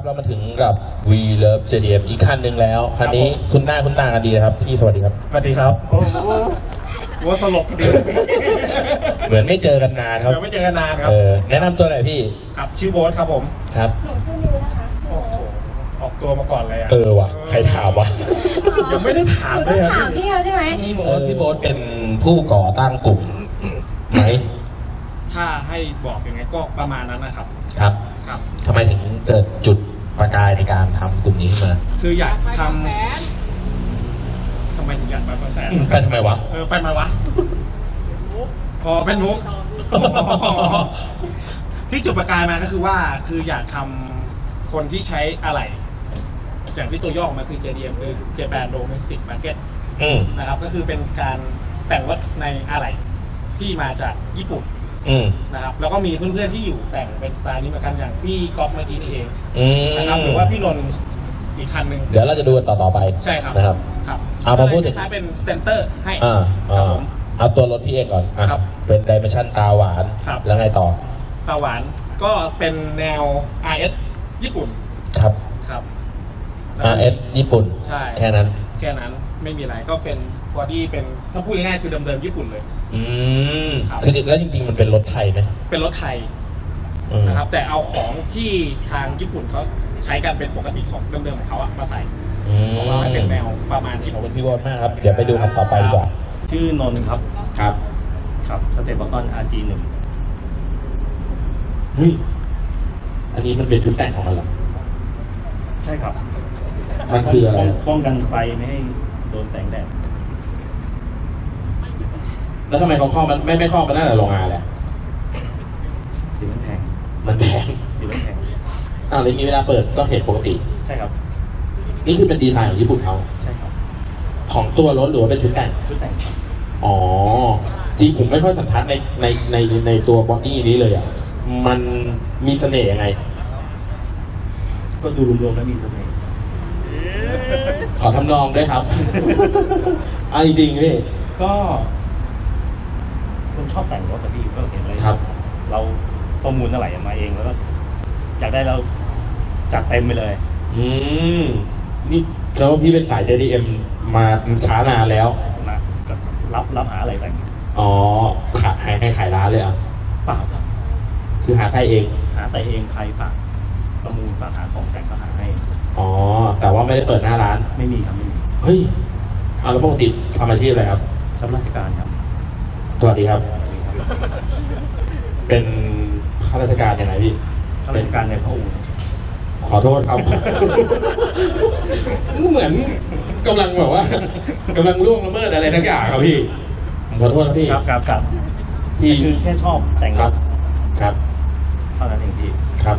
ครับเรามาถึงกับ V Love JDM อีกคันหนึ่งแล้ว คันนี้คุณหน้าคุณตากันดีนะครับ พี่สวัสดีครับ สวัสดีครับโอ้โหหัวสลบดีเหมือนไม่เจอกันนานครับ เราไม่เจอกันนานครับ เออ แนะนำตัวหน่อยพี่ ครับ ชื่อโบ๊ทครับผม ครับ หนูชื่อนิวนะคะพี่โอ้โหออกตัวมาก่อนเลยอะเออว่ะ ใครถามวะ ยังไม่ได้ถามเลยอะถามพี่เขาใช่ไหม พี่โบ๊ทพี่โบ๊ทเป็นผู้ก่อตั้งกลุ่มไหม ถ้าให้บอกยังไงก็ประมาณนั้นนะครับ ครับครับ ทำไมถึงเกิดจุดประกายในการทำกลุ่มนี้ขึ้นมาคืออยากทำทำไมถึงอยากไปบางแสนอืมไปทำไมวะ เออไปมาวะอ๋อเป็นมุก ที่จุดประกายมาก็คือว่าคืออยากทำคนที่ใช้อะไร อย่างที่ตัวย่อออกมาคือ JDM คือ Japan Domestic Market อืม นะครับ ก็คือเป็นการแต่งรถในอะไรที่มาจากญี่ปุ่น อืม นะครับแล้วก็มีเพื่อนๆที่อยู่แต่งเป็นสไตล์นี้เหมือนกันอย่างพี่ก๊อฟเมื่อกี้นี่เองอืมนะครับหรือว่าพี่นนท์อีกคันหนึ่งเดี๋ยวเราจะดูกันต่อต่อๆไปใช่ครับนะครับ ครับเอามาพูดถึง คล้ายๆเป็น center ให้อ่าครัอ่าบผม เอาตัวรถพี่เอกก่อนอะครับเป็น Dimension ตาหวานครับ แล้วไงต่อตาหวานก็เป็นแนว RS ญี่ปุ่นครับ ครับ RS ญี่ปุ่น ใช่ แค่นั้น แค่นั้น ไม่มีอะไรก็เป็นบอดี้เป็นถ้าพูดง่ายๆคือเดิมๆญี่ปุ่นเลย อืมครับ คือแล้วจริงๆมันเป็นรถไทยไหมเป็นรถไทยอืมนะครับ แต่เอาของที่ทางญี่ปุ่นเขาใช้กันเป็นปกติของเดิมๆของเขาอะมาใส่อืมของเราให้เป็นแนวประมาณนี้ขอบคุณพี่บอลมากครับ เดี๋ยวไปดูคันต่อไปดีกว่า ชื่อนนท์ครับ ครับครับสเตปบอล RG หนึ่งเฮ้ยอันนี้มันเป็นชุดแต่งของมันเหรอ ใช่ครับมันคืออะไร ป้งป้องกันไฟไม่ให้ โดนแสงแดดแล้วทำไมเขาครอบมันไม่ไม่ครอบมันตั้งแต่โรงงานเลยสีมันแพงมันแพงสีมันแพงอ้าวเลยมีเวลาเปิดก็เห็นปกติ ใช่ครับ นี่คือเป็นดีไซน์ของญี่ปุ่นเขาใช่ครับ ของตัวรถหรือว่าเป็นชุดแต่งชุดแต่งครับอ๋อจริงผมไม่ค่อยสันทัดในในในในตัวบอดี้นี้เลยอะมันมีเสน่ห์ยังไง ก็ดูรวมๆแล้วมีเสน่ห์ ขอทำนองด้วยครับ เอาจริงๆพี่ ก็คนชอบแต่งรถแต่พี่ก็เห็นเลยครับ เราประมูลอะไรมาเองแล้วก็อยากได้เราจัดเต็มไปเลย อืม นี่เขาว่าพี่เป็นสาย JDM มาช้านานแล้ว นะก็รับรับหาอะไรแต่งอ๋อขายให้ให้ขายร้านเลยเหรอะเปล่าครับคือหาให้เอง หาแต่เองใครฝาก ประมูลฝากหาของแต่งก็หาให้ อ๋อ แต่ว่าไม่ได้เปิดหน้าร้าน ไม่มีครับไม่มีเฮ้ยเอาแล้วปกติทำอาชีพอะไรครับ รับราชการครับสวัสดีครับ เป็นข้าราชการยังไงพี่ ข้าราชการในพระองค์ขอโทษครับ เหมือนกำลังแบบว่ากำลังล่วงละเมิดอะไรทั้งอย่างครับพี่ผมขอโทษนะพี่ครับครับครับพี่ คือแค่ชอบแต่งครรับถครับ เท่านั้นเองพี่ครับ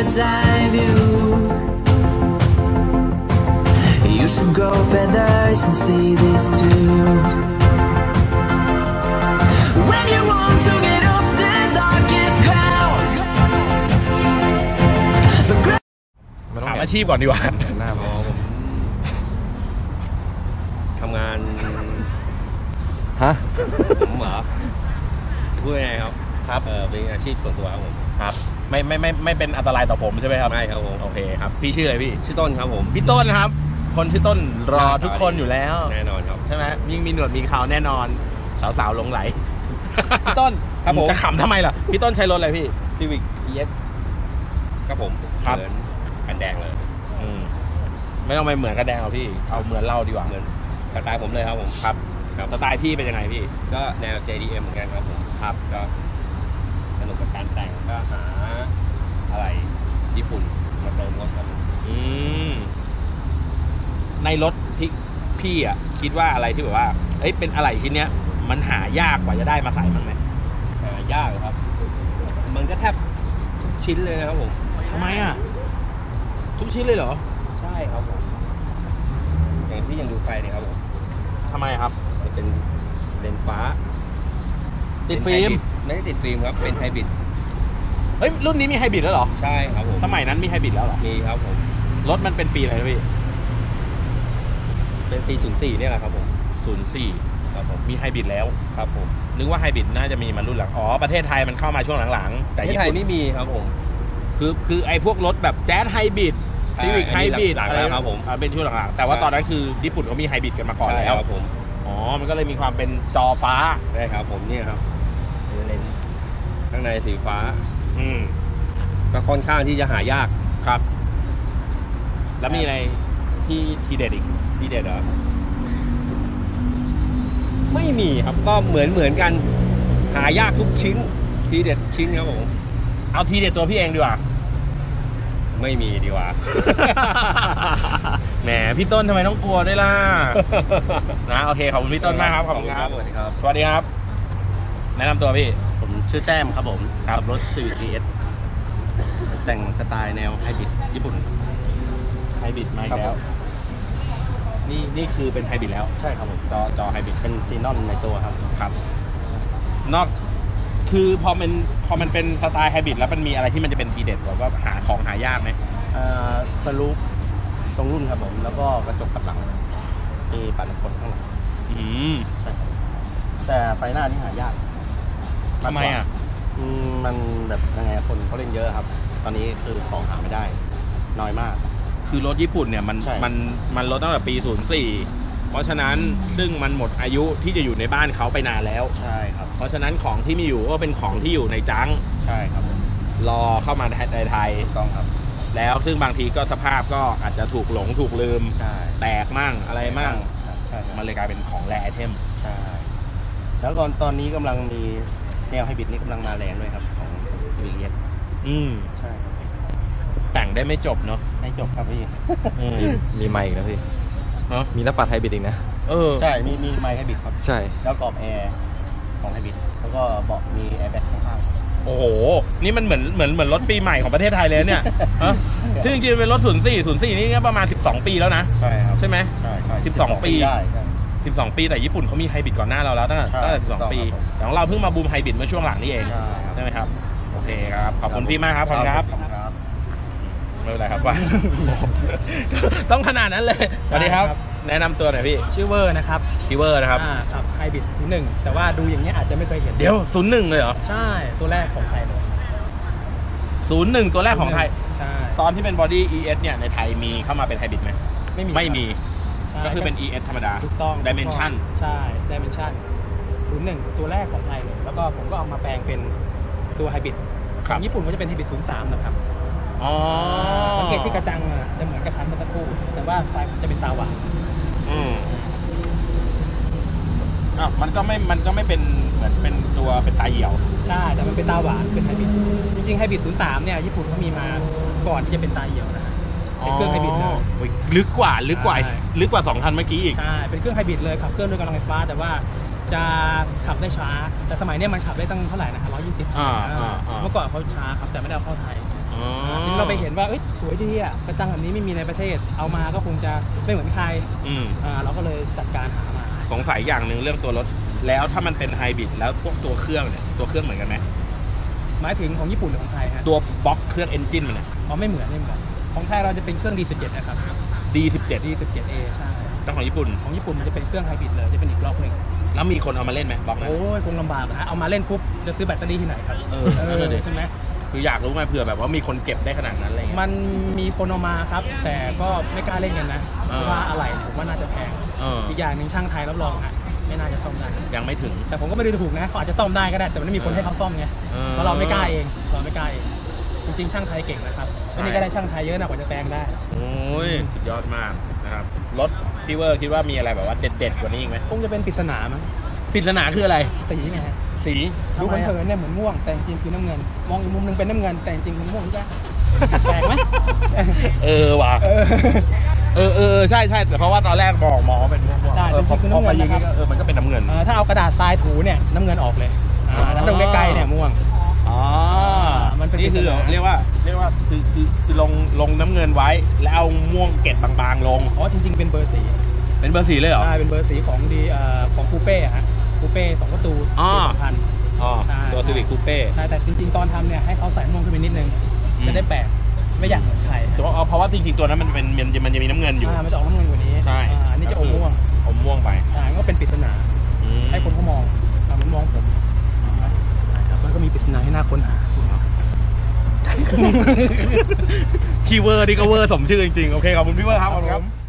Bird's eye view. You should grow feathers and see this too. When you want to get off the darkest ground, but gra- ถามอาชีพก่อนดีกว่า หน้ามองผมทำงานฮะ ผมเหรอจะพูดยังไงครับ ครับ เออเป็นอาชีพส่วนตัวครับผม ครับไม่ไม่ไม่ไม่เป็นอันตรายต่อผมใช่ไหมครับไม่ครับผมโอเคครับพี่ชื่ออะไรพี่ชื่อต้นครับผมพี่ต้นครับ คนชื่อต้นรอทุกคนอยู่แล้วแน่นอนครับใช่ไหมยิ่งมีหนวดมีเขาแน่นอนสาวๆหลงไหลพี่ต้นครับผมจะขำทำไมล่ะพี่ต้นใช้รถอะไรพี่ซีวิกเอสครับผมครับเหมือนกันแดงเลยอืมไม่ต้องไปเหมือนกระแดงหรอกพี่เอาเหมือนเราดีกว่าเหมือนสไตล์ผมเลยครับผมครับครับสไตล์พี่เป็นยังไงพี่ ก็แนว JDM เหมือนกันครับผมครับก็ สนุกกับการแต่งก็หาอะไรญี่ปุ่นมาเติมรถครับผมอืมในรถที่พี่อะคิดว่าอะไรที่แบบว่า เอ้ยเป็นอะไรชิ้นเนี้ย มันหายากกว่าจะได้มาใส่มั้งไหมหายากครับ มันก็แทบทุกชิ้นเลยนะครับผมทำไมอะ ทุกชิ้นเลยเหรอ ใช่ครับผมอย่างที่ยังดูไฟเนี่ยครับผมทำไมครับ มันเป็นเลนส์ฟ้าติดฟิล์มเป็น ไฮบริดไม่ได้ติดฟิล์มครับ เป็นไฮบริด เฮ้ย รุ่นนี้มีไฮบริดแล้วเหรอ ใช่ครับผม สมัยนั้นมีไฮบริดแล้วเหรอ มีครับผม รถมันเป็นปีอะไรนะพี่ เป็นปี 04 เนี่ยแหละครับผมศูนย์สี่ครับผม มีไฮบริดแล้ว ครับผม นึกว่าไฮบริดน่าจะมีมารุ่นหลัง อ๋อ ประเทศไทยมันเข้ามาช่วงหลังๆ แต่แต่ที่ญี่ไทยปุ่นไม่มีครับผม คือคือไอ้พวกรถแบบแจ๊สไฮบริดใช่ซีวิกอัไฮนนี้บริดหลังๆอะไรแล้วครับผมอ่าเป็นช่วงหลังๆ แต่ว่าใช่ตอนนั้นคือญี่ปุ่นเขามีไฮบริดกันมาก่อนใช่แล้วครับผม อ๋อ มันก็เลยมีความเป็นจอฟ้า ใช่ครับผมเนี่ยครับ เป็นเลนส์ข้างในสีฟ้า อืม ก็ค่อนข้างที่จะหายากครับ แล้วมีอะไรที่ทีเด็ดอีก ทีเด็ดเหรอ ไม่มีครับก็เหมือนเหมือนกัน หายากทุกชิ้น ทีเด็ดทุกชิ้นครับผมเอาทีเด็ดตัวพี่เองดีกว่า ไม่มีดีกว่า แหมพี่ต้นทำไมต้องกลัวด้วยล่ะ นะโอเคขอบคุณพี่ต้นมากครับขอบคุณครับ สวัสดีครับ สวัสดีครับ แนะนำตัวพี่ ผมชื่อแต้มครับผมครับ ขัรถ Civic ES แต่งสไตล์แนวไฮบริดญี่ปุ่น ไฮบริดมาอีครักบแล้วนี่นี่คือเป็นไฮบริดแล้ว ใช่ครับผม จอจอไฮบริดเป็นซีนอนในตัวครับ ครับ นอกคือพอมันพอมันเป็นสไตล์ไฮบริดแล้วมันมีอะไรที่มันจะเป็นทีเด็ดแบบว่าหาของหายากไหมอ่าสลูปตรงรุ่นครับผม แล้วก็กระจกกับหลัง มีปัดน้ำฝนข้างหลังอืม ใช่ครับแต่ไฟหน้านี่หายาก ทำไมอะอืมมันแบบยังไงคนเขาเล่นเยอะครับ ตอนนี้คือของหาไม่ได้ น้อยมาก คือรถญี่ปุ่นเนี่ยมันใช่ มันมันรถตั้งแต่ปี 04 เพราะฉะนั้นซึ่งมันหมดอายุที่จะอยู่ในบ้านเขาไปนานแล้ว ใช่ครับ เพราะฉะนั้นของที่มีอยู่ก็เป็นของที่อยู่ในจังใช่ครับผมรอเข้ามาในไทย ถูกต้องครับ แล้วซึ่งบางทีก็สภาพก็อาจจะถูกหลงถูกลืม ใช่แตกมั่งอะไรมั่ง ครับใช่ครับมันเลยกลายเป็นของ rare item ใช่ แล้วตอนตอนนี้กำลังมี แนวไฮบริดนี่กำลังมาแรงด้วยครับ ของ Civic ES อืมใช่ครับแต่งได้ไม่จบเนาะให้จบครับพี่ อืม มีไมล์อีกนะพี่เนาะมีหน้าปัดไฮบริดอีกนะ เออ ใช่ มีมีไมล์ไฮบริดครับ ใช่ แล้วกรอบแอร์ของไฮบริดแล้วก็เบาะมีแอร์แบ็กข้าง โอ้โห นี่มันเหมือนเหมือนเหมือนรถปีใหม่ของประเทศไทยเลยเนี่ยฮะซึ่งจริงๆเป็นรถ04 04นี่ก็ประมาณ12ปีแล้วนะ ๆ ใช่ครับ ใช่ไหม ใช่ใช่12ปี ได้ใช่ 12 ปีแต่ญี่ปุ่นเขามีไฮบริดก่อนหน้าเราแล้วตั้งแต่ใช่ตั้งแต่ถูกต้อง12 ปี ครับผม แต่ของเราเพิ่งมาบูมไฮบริดเมื่อช่วงหลังนี่เองใช่ครับใช่ไหมครับโอเคครับขอบคุณพี่มากครับขอบคุณครับขอบคุณครับ ไม่เป็นไรครับว่า ต้องขนาดนั้นเลย สวัสดีครับครับ แนะนำตัวหน่อยพี่ชื่อเวอร์นะครับพี่เวอร์นะครับ อ่าครับไฮบริดหนึ่งแต่ว่าดูอย่างเงี้ยอาจจะไม่เคยเห็นเดี๋ยว01เลยเหรอใช่ตัวแรกของไทยเลย01ตัวแรกของไทย ใช่ตอนที่เป็นบอดี้ ES เนี่ยในไทยมีเข้ามาเป็นไฮบริดไหมไม่มีไม่มี ใช่ก็คือเป็น ES ธรรมดา ถูกต้อง Dimension ใช่ดิเมนชันศูนย์หนึ่งตัวแรกของไทยเลยแล้วก็ผมก็เอามาแปลงเป็นตัวไฮบริดครับ ของญี่ปุ่นก็จะเป็นไฮบริดศูนย์สามนะครับอ๋อสังเกตที่กระจังอะจะเหมือนกับคันเมื่อสักครู่แต่ว่าไฟจะเป็นตาหวานอืมอะมันก็ไม่มันก็ไม่เป็นเหมือนเป็นตัวเป็นตาเหี่ยว ใช่แต่มันเป็นตาหวานเป็นไฮบริดจริงๆไฮบริดศูนย์สามเนี่ยญี่ปุ่นเขามีมาก่อนที่จะเป็นตาเหี่ยวนะฮะ เป็นเครื่องไฮบริดเลย โอ้ยลึกกว่าลึกกว่าใช่ ลึกกว่าสองคันเมื่อกี้อีก ใช่ เป็นเครื่องไฮบริดเลยขับเคลื่อนด้วยกำลังไฟฟ้า แต่ว่าจะขับได้ช้า แต่สมัยเนี้ยมันขับได้ตั้งเท่าไหร่นะร้อยยี่สิบอ่าอ่าอ่า เมื่อก่อนเขาช้าครับแต่ไม่ได้เอาเข้าไทยอ๋อทีนี้เราไปเห็นว่าเอ้ยสวยดีอะกระจังแบบนี้ไม่มีในประเทศ เอามาก็คงจะไม่เหมือนใครอืมอ่าเราก็เลยจัดการหามา สงสัยอย่างหนึ่งเรื่องตัวรถ แล้วถ้ามันเป็นไฮบริดแล้วพวกตัวเครื่องเนี่ยตัวเครื่องเหมือนกันไหมหมายถึงของญี่ปุ่นหรือของไทยฮะตัวบล็อกเครื่อง engine มันเนี่ยอ๋อไม่เหมือนไม่เหมือน ของไทยเราจะเป็นเครื่อง D17 นะครับ D17 D17A ใช่ ต้องของญี่ปุ่น ของญี่ปุ่นมันจะเป็นเครื่องไฮบริดเลย จะเป็นอีกบล็อกหนึ่งแล้วมีคนเอามาเล่นไหมบล็อกนั้น โอ้ยคงลำบากนะฮะ เอามาเล่นปุ๊บ จะซื้อแบตเตอรี่ที่ไหนครับ เออนั่นน่ะดิใช่ไหมคืออยากรู้ไงเผื่อแบบว่ามีคนเก็บได้ขนาดนั้นอะไรเงี้ย มันมีคนเอามาครับ แต่ก็ไม่กล้าเล่นกันนะเออเพราะว่าอะไรผมว่าน่าจะแพง เอออีกอย่างหนึ่งช่างไทยรับรองฮะไม่น่าจะซ่อมได้ ยังไม่ถึง แต่ผมก็ไม่ได้ถูกนะเขาอาจจะซ่อมได้ก็ได้ แต่มันไม่มีคนให้เขาซ่อมไงเออเพราะเราไม่กล้าเอง เราไม่กล้าเอง จริงๆช่างไทยเก่งนะครับใช่ อันนี้ก็ได้ช่างไทยเยอะนะกว่าจะแปลงได้ โอ้ยสุดยอดมากนะครับรถพี่เวอร์คิดว่ามีอะไรแบบว่าเด็ดๆกว่านี้อีกไหมคงจะเป็นปริศนามั้งปริศนาคืออะไร สีไงฮะสีดูทำไมเผิอะนๆเนี่ยเหมือนม่วงแต่จริงๆคือน้ำเงิน มองอีกมุมหนึงเป็นน้ำเงินแต่จริงๆมันม่วงใช่ไหมแปลกไหมเออว่ะเออเออเออใช่ใช่แต่เพราะว่าตอนแรกมองมองว่าเป็นม่วงๆใช่เออพอจริงๆคือพอน้ำเงิมานยิงนะครับ เออมันก็เป็นน้ำเงิน เออถ้าเอากระดาษทรายถูเนี่ยน้ำเงินออกเลยอ่าถ้าดูใกล้ๆเนี่ยม่วง อ๋อ มันเป็นนี่คือปริศนาเรียกว่าเรียกว่าคือคือคือลงลงน้ำเงินไว้ แล้วเอาม่วงเกล็ดบางๆลง อ๋อจริง ๆ เป็นเบอร์สีเป็นเบอร์สีเลยเหรอ ใช่เป็นเบอร์สีของดีเอ่อของคูเป้อะฮะcoupe สองประตูอ๋อปีสองพัน อ๋อ ใช่ ตัว Civic coupe ใช่แต่จริง ๆ ตอนทำเนี่ยให้เขาใส่ม่วงขึ้นไปนิดนึงอืมจะได้แปลกไม่อยากเหมือนใครเพราะเพราะว่าจริงๆตัวนั้นมันเป็นมันจะมันจะมีน้ำเงินอยู่ อ่ามันจะออกน้ำเงินกว่านี้ใช่อ่าอันนี้จะอมม่วงอมม่วงไป อ่าก็เป็นปริศนา อืม ให้คนเขามองอ่ามันมองผมนะครับมันก็มีปริศนาให้น่าค้นหา คีย์เวิร์ดนี่ก็เวอร์สมชื่อจริงๆ โอเคขอบคุณพี่เวอร์ครับขอบคุณครับ